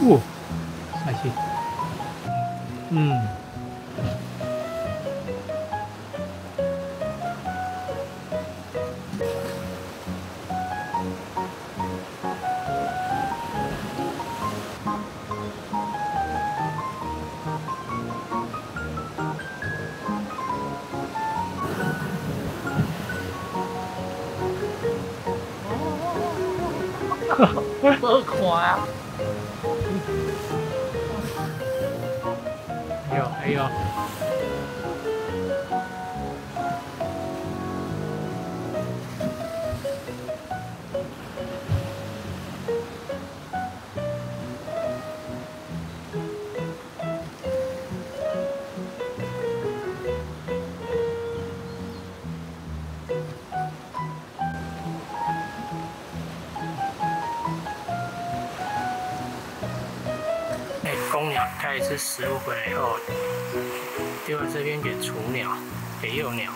哦，还行。嗯。好快啊！哎呦哎呦！公鸟带一只食物回来以后，丢在这边给雏鸟，给幼鸟。